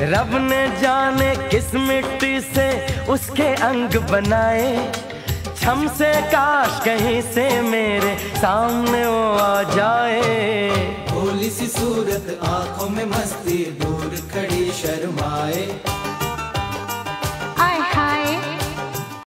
रब ने जाने किस मिट्टी से उसके अंग बनाए? छम से काश कहीं से मेरे सामने वो आ जाए। भोली सी सूरत आँखों में मस्ती दूर खड़ी